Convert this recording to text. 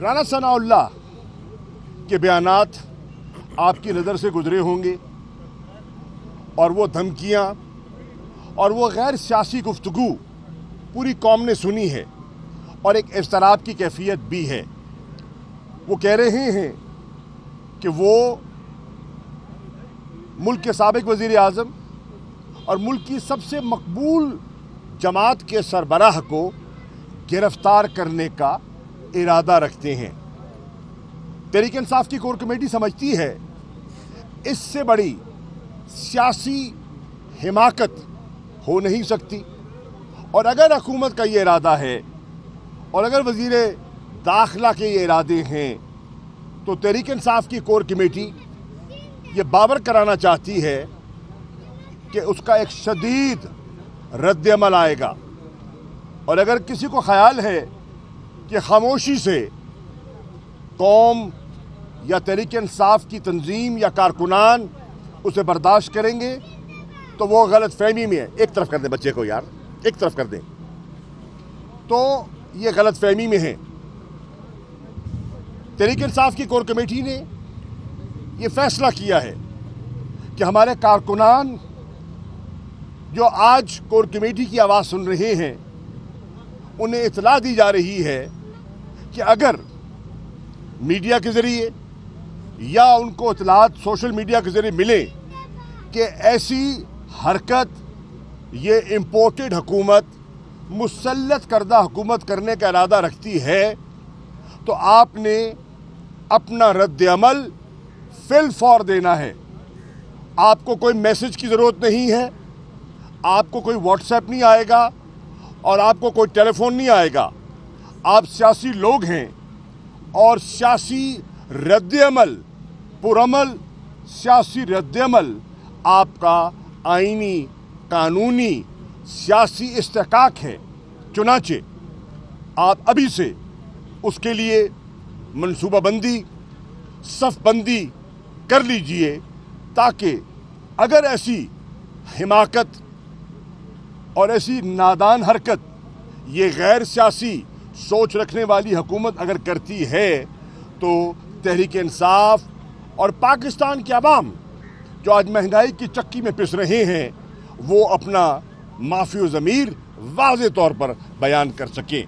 राना सनाउल्ला के बयान आपकी नज़र से गुजरे होंगे और वो धमकियाँ और वो गैर सियासी गुफ्तगु पूरी कौम ने सुनी है और एक इसतराब की कैफियत भी है। वो कह रहे हैं कि वो मुल्क के सबक वज़ी अजम और मुल्क की सबसे मकबूल जमात के सरबराह को गिरफ़्तार करने का इरादा रखते हैं। तहरीक इंसाफ की कोर कमेटी समझती है, इससे बड़ी सियासी हिमाकत हो नहीं सकती। और अगर हकूमत का ये इरादा है, और अगर वज़ीर दाखिला के ये इरादे हैं तो तहरीक इंसाफ की कोर कमेटी ये बावर कराना चाहती है कि उसका एक शदीद रद्दमल आएगा। और अगर किसी को ख्याल है कि खामोशी से कौम या तहरीक इंसाफ की तंजीम या कारकुनान उसे बर्दाश्त करेंगे तो वो गलत फहमी में है। एक तरफ़ कर दें बच्चे को यार, एक तरफ़ कर दें। तो ये गलत फहमी में है। तहरीक इंसाफ की कोर कमेटी ने ये फैसला किया है कि हमारे कारकुनान जो आज कोर कमेटी की आवाज़ सुन रहे हैं, उन्हें इतला दी जा रही है कि अगर मीडिया के ज़रिए या उनको इतलात सोशल मीडिया के ज़रिए मिले कि ऐसी हरकत, ये इम्पोर्टेड हुकूमत मुसलत करदा हुकूमत करने का इरादा रखती है तो आपने अपना रद्द अमल फिल फॉर देना है। आपको कोई मैसेज की ज़रूरत नहीं है, आपको कोई व्हाट्सएप नहीं आएगा और आपको कोई टेलीफोन नहीं आएगा। आप सियासी लोग हैं और सियासी रद्दमल पुरमल सियासी रद्दमल आपका आइनी कानूनी, सियासी इस्तेकाक है। चुनाचे, आप अभी से उसके लिए मनसूबाबंदी, सफ़बंदी कर लीजिए ताकि अगर ऐसी हिमाकत और ऐसी नादान हरकत, ये गैर सियासी सोच रखने वाली हुकूमत अगर करती है तो तहरीक इंसाफ और पाकिस्तान के आवाम जो आज महँगाई की चक्की में पिस रहे हैं, वो अपना माफ़ी ज़मीर वाज तौर पर बयान कर सकें।